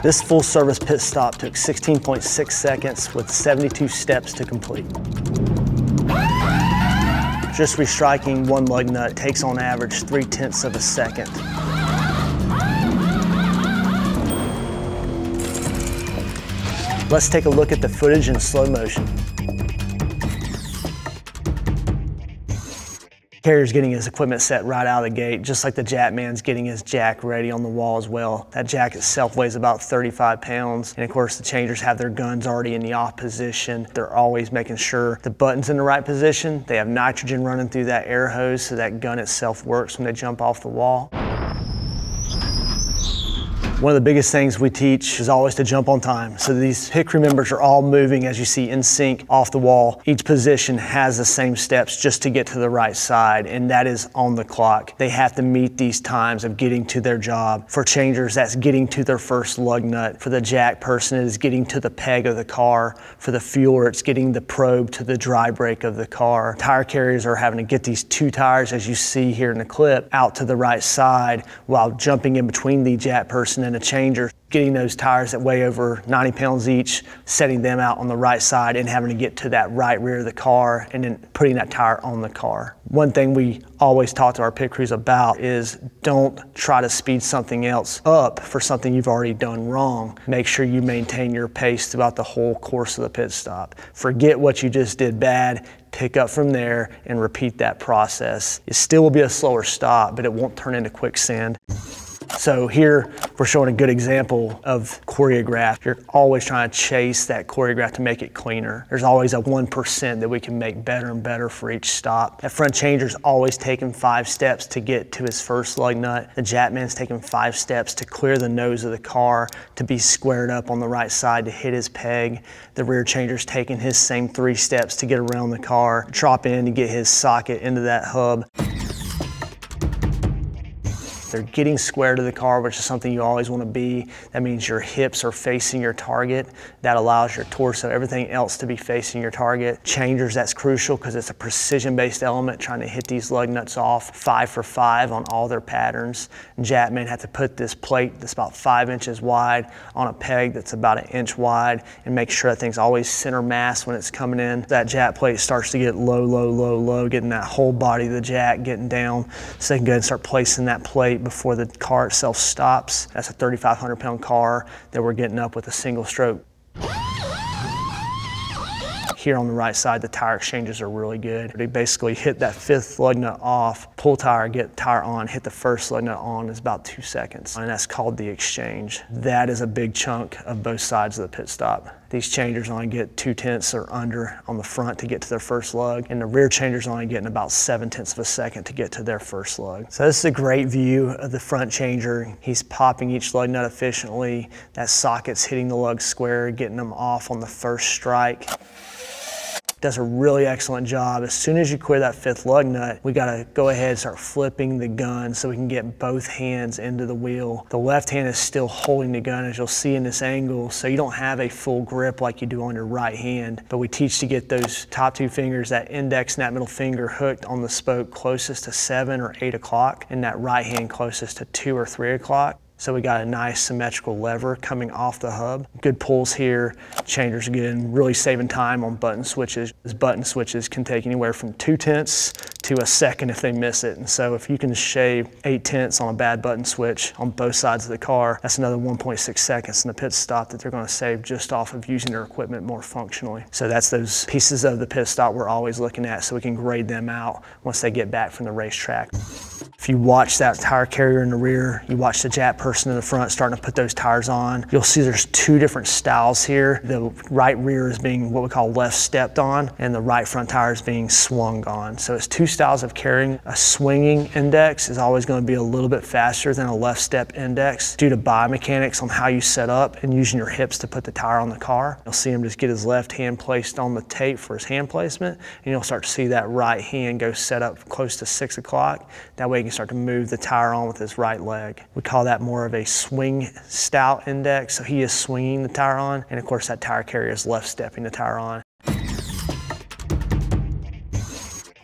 This full service pit stop took 16.6 seconds with 72 steps to complete. Just restriking one lug nut takes on average 3 tenths of a second. Let's take a look at the footage in slow motion. Carrier's getting his equipment set right out of the gate, just like the jack man's getting his jack ready on the wall as well. That jack itself weighs about 35 pounds. And of course the changers have their guns already in the off position. They're always making sure the button's in the right position. They have nitrogen running through that air hose so that gun itself works when they jump off the wall. One of the biggest things we teach is always to jump on time. So these pit crew members are all moving, as you see, in sync off the wall. Each position has the same steps just to get to the right side, and that is on the clock. They have to meet these times of getting to their job. For changers, that's getting to their first lug nut. For the jack person, it is getting to the peg of the car. For the fueler, it's getting the probe to the dry brake of the car. Tire carriers are having to get these two tires, as you see here in the clip, out to the right side while jumping in between the jack person and a changer, getting those tires that weigh over 90 pounds each, setting them out on the right side and having to get to that right rear of the car and then putting that tire on the car. One thing we always talk to our pit crews about is don't try to speed something else up for something you've already done wrong. Make sure you maintain your pace throughout the whole course of the pit stop. Forget what you just did bad, pick up from there and repeat that process. It still will be a slower stop, but it won't turn into quicksand. So here we're showing a good example of choreograph. You're always trying to chase that choreograph to make it cleaner. There's always a 1% that we can make better and better for each stop. That front changer's always taking five steps to get to his first lug nut. The jackman's taking five steps to clear the nose of the car to be squared up on the right side to hit his peg. The rear changer's taking his same three steps to get around the car, drop in to get his socket into that hub. They're getting square to the car, which is something you always want to be. That means your hips are facing your target. That allows your torso, everything else to be facing your target. Changers, that's crucial because it's a precision-based element trying to hit these lug nuts off five for five on all their patterns. Jackman had to put this plate that's about five inches wide on a peg that's about an inch wide and make sure that thing's always center mass when it's coming in. That jack plate starts to get low, low, low, low, getting that whole body of the jack getting down so they can go and start placing that plate before the car itself stops. That's a 3,500 pound car that we're getting up with a single stroke. Here on the right side, the tire exchanges are really good. They basically hit that fifth lug nut off, pull tire, get tire on, hit the first lug nut on is about two seconds. And that's called the exchange. That is a big chunk of both sides of the pit stop. These changers only get two tenths or under on the front to get to their first lug, and the rear changers only getting about seven tenths of a second to get to their first lug. So this is a great view of the front changer. He's popping each lug nut efficiently. That socket's hitting the lug square, getting them off on the first strike does a really excellent job. As soon as you clear that fifth lug nut, we gotta go ahead and start flipping the gun so we can get both hands into the wheel. The left hand is still holding the gun as you'll see in this angle, so you don't have a full grip like you do on your right hand. But we teach to get those top two fingers, that index and that middle finger hooked on the spoke closest to seven or eight o'clock, and that right hand closest to two or three o'clock. So we got a nice symmetrical lever coming off the hub. Good pulls here, changers again, really saving time on button switches. These button switches can take anywhere from two tenths to a second if they miss it. And so if you can shave eight tenths on a bad button switch on both sides of the car, that's another 1.6 seconds in the pit stop that they're gonna save just off of using their equipment more functionally. So that's those pieces of the pit stop we're always looking at so we can grade them out once they get back from the racetrack. If you watch that tire carrier in the rear, you watch the jack person in the front starting to put those tires on, you'll see there's two different styles here. The right rear is being what we call left stepped on and the right front tire is being swung on. So it's two styles of carrying. A swinging index is always going to be a little bit faster than a left step index due to biomechanics on how you set up and using your hips to put the tire on the car. You'll see him just get his left hand placed on the tape for his hand placement and you'll start to see that right hand go set up close to six o'clock. That way can start to move the tire on with his right leg. We call that more of a swing stout index. So he is swinging the tire on and of course that tire carrier is left stepping the tire on.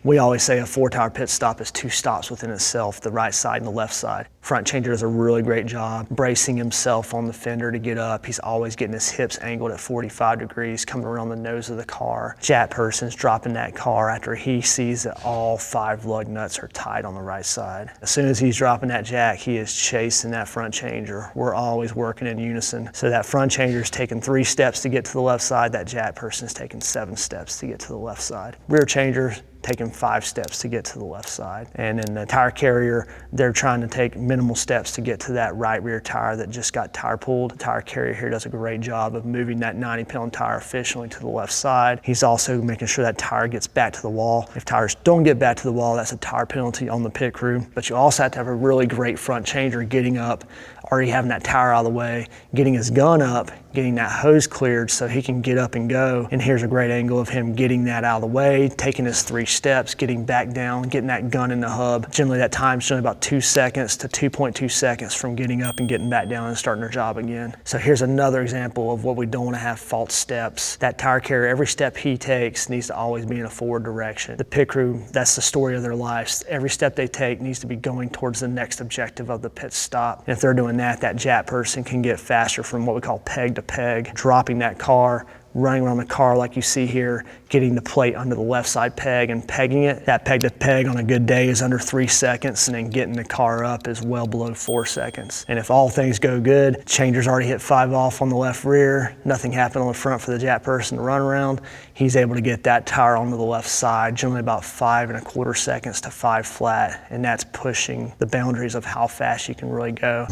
We always say a four tire pit stop is two stops within itself, the right side and the left side. Front changer does a really great job bracing himself on the fender to get up. He's always getting his hips angled at 45 degrees, coming around the nose of the car. Jack Person's dropping that car after he sees that all five lug nuts are tight on the right side. As soon as he's dropping that jack, he is chasing that front changer. We're always working in unison. So that front changer is taking three steps to get to the left side. That jack person is taking seven steps to get to the left side. Rear changer taking five steps to get to the left side. And in the tire carrier, they're trying to take minimal steps to get to that right rear tire that just got tire pulled. The tire carrier here does a great job of moving that 90 pound tire efficiently to the left side. He's also making sure that tire gets back to the wall. If tires don't get back to the wall, that's a tire penalty on the pit crew. But you also have to have a really great front changer getting up, already having that tire out of the way, getting his gun up, getting that hose cleared so he can get up and go. And here's a great angle of him getting that out of the way, taking his three steps, getting back down, getting that gun in the hub. Generally that time's only about two seconds to 2.2 seconds from getting up and getting back down and starting their job again. So here's another example of what we don't want to have false steps. That tire carrier, every step he takes needs to always be in a forward direction. The pit crew, that's the story of their lives. Every step they take needs to be going towards the next objective of the pit stop. And if they're doing that, that Jack person can get faster from what we call peg to peg, dropping that car running around the car like you see here, getting the plate under the left side peg and pegging it. That peg to peg on a good day is under three seconds and then getting the car up is well below four seconds. And if all things go good, changer's already hit five off on the left rear, nothing happened on the front for the Jack person to run around, he's able to get that tire onto the left side, generally about five and a quarter seconds to five flat. And that's pushing the boundaries of how fast you can really go.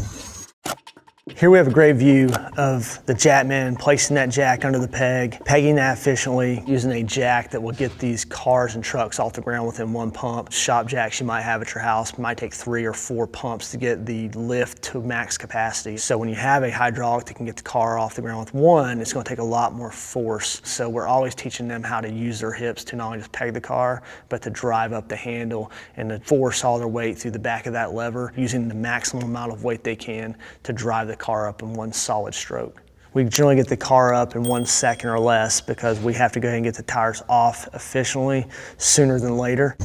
Here we have a great view of the Jackman placing that jack under the peg, pegging that efficiently, using a jack that will get these cars and trucks off the ground within one pump. Shop jacks you might have at your house might take three or four pumps to get the lift to max capacity. So when you have a hydraulic that can get the car off the ground with one, it's gonna take a lot more force. So we're always teaching them how to use their hips to not only just peg the car, but to drive up the handle and to force all their weight through the back of that lever, using the maximum amount of weight they can to drive the the car up in one solid stroke. We generally get the car up in one second or less because we have to go ahead and get the tires off efficiently sooner than later.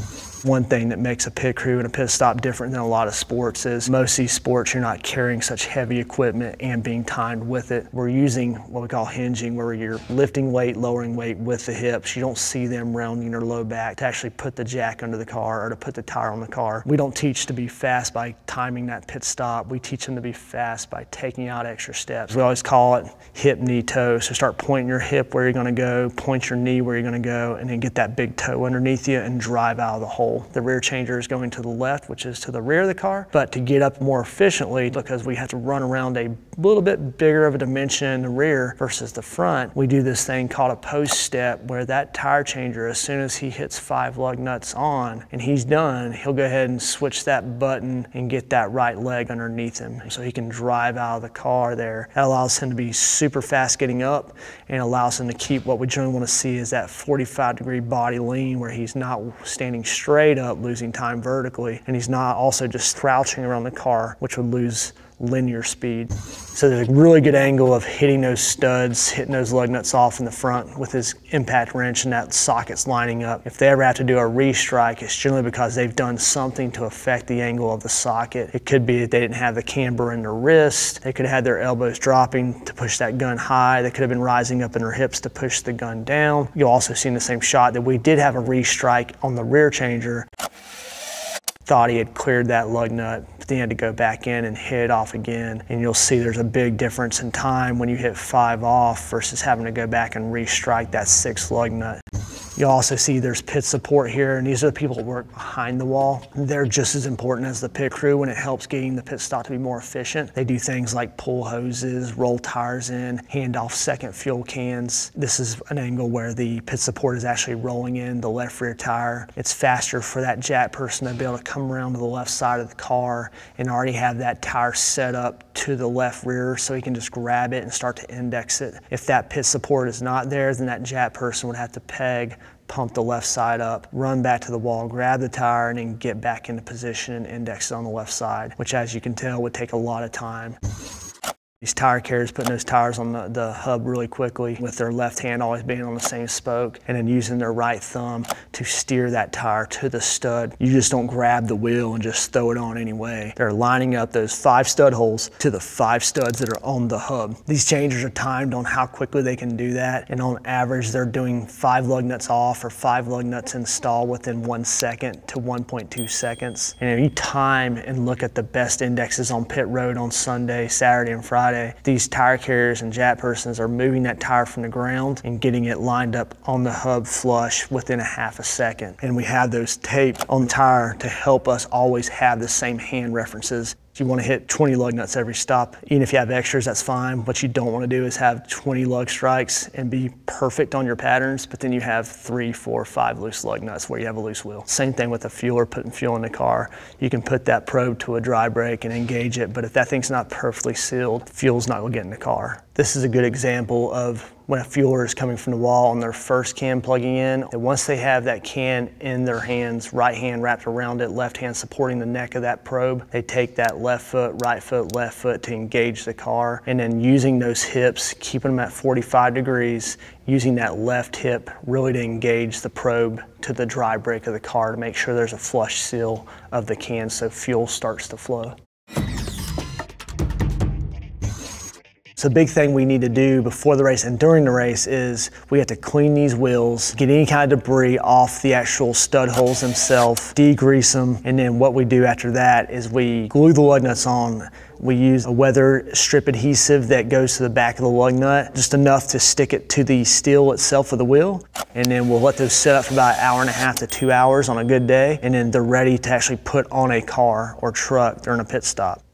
One thing that makes a pit crew and a pit stop different than a lot of sports is most of these sports you're not carrying such heavy equipment and being timed with it. We're using what we call hinging where you're lifting weight, lowering weight with the hips. You don't see them rounding or low back to actually put the jack under the car or to put the tire on the car. We don't teach to be fast by timing that pit stop. We teach them to be fast by taking out extra steps. We always call it hip, knee, toe. So start pointing your hip where you're gonna go, point your knee where you're gonna go, and then get that big toe underneath you and drive out of the hole hole. The rear changer is going to the left, which is to the rear of the car. But to get up more efficiently, because we have to run around a little bit bigger of a dimension in the rear versus the front, we do this thing called a post step where that tire changer, as soon as he hits five lug nuts on and he's done, he'll go ahead and switch that button and get that right leg underneath him so he can drive out of the car there. That allows him to be super fast getting up and allows him to keep what we generally want to see is that 45 degree body lean where he's not standing straight straight up losing time vertically, and he's not also just crouching around the car, which would lose linear speed. So there's a really good angle of hitting those studs, hitting those lug nuts off in the front with his impact wrench and that socket's lining up. If they ever have to do a restrike, it's generally because they've done something to affect the angle of the socket. It could be that they didn't have the camber in their wrist. They could have had their elbows dropping to push that gun high. They could have been rising up in their hips to push the gun down. You'll also see in the same shot that we did have a restrike on the rear changer thought he had cleared that lug nut, but then he had to go back in and hit it off again. And you'll see there's a big difference in time when you hit five off versus having to go back and restrike that sixth lug nut. You'll also see there's pit support here, and these are the people that work behind the wall. They're just as important as the pit crew when it helps getting the pit stop to be more efficient. They do things like pull hoses, roll tires in, hand off second fuel cans. This is an angle where the pit support is actually rolling in the left rear tire. It's faster for that jack person to be able to come around to the left side of the car and already have that tire set up to the left rear so he can just grab it and start to index it. If that pit support is not there, then that jack person would have to peg pump the left side up, run back to the wall, grab the tire, and then get back into position and index it on the left side, which as you can tell would take a lot of time. These tire carriers putting those tires on the, the hub really quickly with their left hand always being on the same spoke and then using their right thumb to steer that tire to the stud. You just don't grab the wheel and just throw it on anyway. They're lining up those five stud holes to the five studs that are on the hub. These changers are timed on how quickly they can do that and on average they're doing five lug nuts off or five lug nuts install within one second to 1.2 seconds. And if you time and look at the best indexes on pit road on Sunday, Saturday and Friday These tire carriers and jack persons are moving that tire from the ground and getting it lined up on the hub flush within a half a second. And we have those taped on the tire to help us always have the same hand references you want to hit 20 lug nuts every stop. Even if you have extras, that's fine. What you don't want to do is have 20 lug strikes and be perfect on your patterns, but then you have three, four, five loose lug nuts where you have a loose wheel. Same thing with a fueler, putting fuel in the car. You can put that probe to a dry brake and engage it, but if that thing's not perfectly sealed, fuel's not going to get in the car. This is a good example of when a fueler is coming from the wall on their first can plugging in, and once they have that can in their hands, right hand wrapped around it, left hand supporting the neck of that probe, they take that left foot, right foot, left foot to engage the car, and then using those hips, keeping them at 45 degrees, using that left hip really to engage the probe to the dry brake of the car to make sure there's a flush seal of the can so fuel starts to flow. So big thing we need to do before the race and during the race is we have to clean these wheels, get any kind of debris off the actual stud holes themselves, degrease them, and then what we do after that is we glue the lug nuts on. We use a weather strip adhesive that goes to the back of the lug nut, just enough to stick it to the steel itself of the wheel. And then we'll let those set up for about an hour and a half to two hours on a good day. And then they're ready to actually put on a car or truck during a pit stop.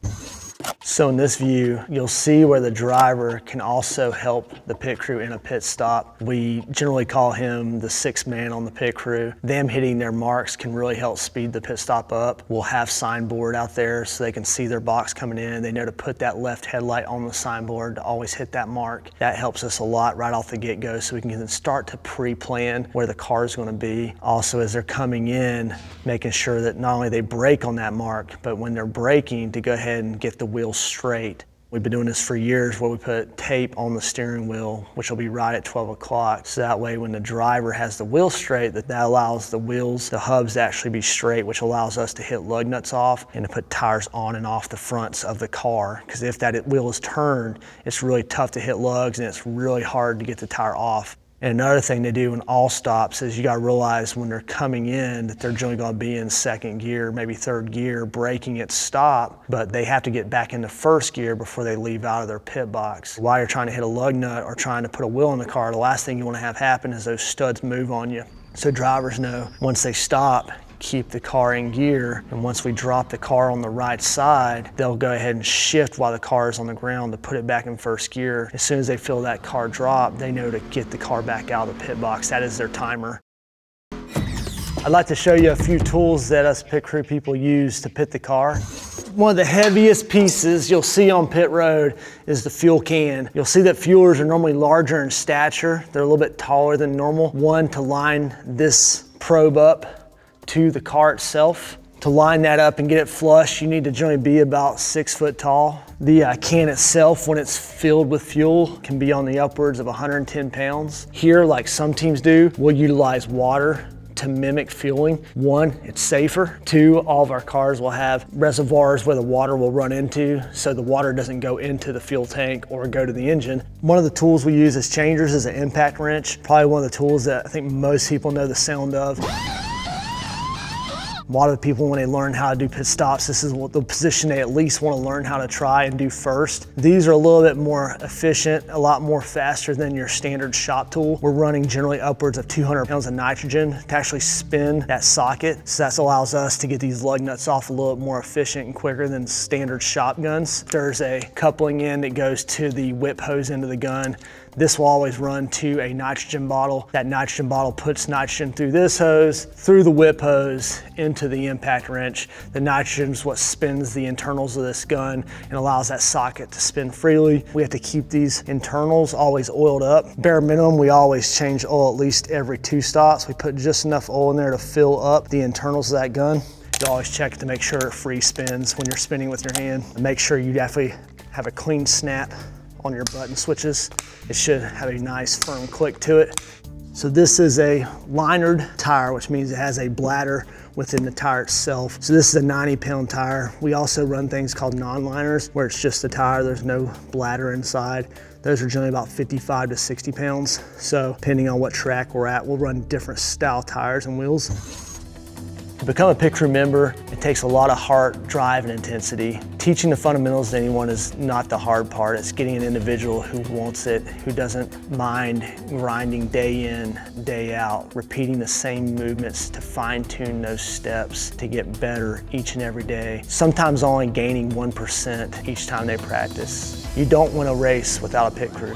So in this view, you'll see where the driver can also help the pit crew in a pit stop. We generally call him the sixth man on the pit crew. Them hitting their marks can really help speed the pit stop up. We'll have signboard out there so they can see their box coming in. They know to put that left headlight on the signboard to always hit that mark. That helps us a lot right off the get-go so we can then start to pre-plan where the car is going to be. Also, as they're coming in, making sure that not only they brake on that mark, but when they're braking to go ahead and get the wheel straight. We've been doing this for years where we put tape on the steering wheel, which will be right at 12 o'clock. So that way when the driver has the wheel straight, that, that allows the wheels, the hubs to actually be straight, which allows us to hit lug nuts off and to put tires on and off the fronts of the car. Because if that wheel is turned, it's really tough to hit lugs and it's really hard to get the tire off. And another thing they do in all stops is you got to realize when they're coming in that they're generally going to be in second gear, maybe third gear, braking at stop, but they have to get back into first gear before they leave out of their pit box. While you're trying to hit a lug nut or trying to put a wheel in the car, the last thing you want to have happen is those studs move on you. So drivers know once they stop, keep the car in gear. And once we drop the car on the right side, they'll go ahead and shift while the car is on the ground to put it back in first gear. As soon as they feel that car drop, they know to get the car back out of the pit box. That is their timer. I'd like to show you a few tools that us pit crew people use to pit the car. One of the heaviest pieces you'll see on pit road is the fuel can. You'll see that fuelers are normally larger in stature. They're a little bit taller than normal. One, to line this probe up to the car itself. To line that up and get it flush, you need to generally be about six foot tall. The uh, can itself, when it's filled with fuel, can be on the upwards of 110 pounds. Here, like some teams do, we'll utilize water to mimic fueling. One, it's safer. Two, all of our cars will have reservoirs where the water will run into so the water doesn't go into the fuel tank or go to the engine. One of the tools we use as changers is an impact wrench. Probably one of the tools that I think most people know the sound of. A lot of people, when they learn how to do pit stops, this is what the position they at least want to learn how to try and do first. These are a little bit more efficient, a lot more faster than your standard shop tool. We're running generally upwards of 200 pounds of nitrogen to actually spin that socket. So that allows us to get these lug nuts off a little bit more efficient and quicker than standard shotguns. There's a coupling in that goes to the whip hose into the gun. This will always run to a nitrogen bottle. That nitrogen bottle puts nitrogen through this hose, through the whip hose, into the impact wrench. The nitrogen is what spins the internals of this gun and allows that socket to spin freely. We have to keep these internals always oiled up. Bare minimum, we always change oil at least every two stops. We put just enough oil in there to fill up the internals of that gun. You always check to make sure it free spins when you're spinning with your hand. Make sure you definitely have a clean snap on your button switches. It should have a nice firm click to it. So this is a linered tire, which means it has a bladder within the tire itself. So this is a 90 pound tire. We also run things called non-liners where it's just the tire, there's no bladder inside. Those are generally about 55 to 60 pounds. So depending on what track we're at, we'll run different style tires and wheels. To become a pit crew member, it takes a lot of heart, drive, and intensity. Teaching the fundamentals to anyone is not the hard part. It's getting an individual who wants it, who doesn't mind grinding day in, day out, repeating the same movements to fine tune those steps to get better each and every day. Sometimes only gaining 1% each time they practice. You don't win a race without a pit crew.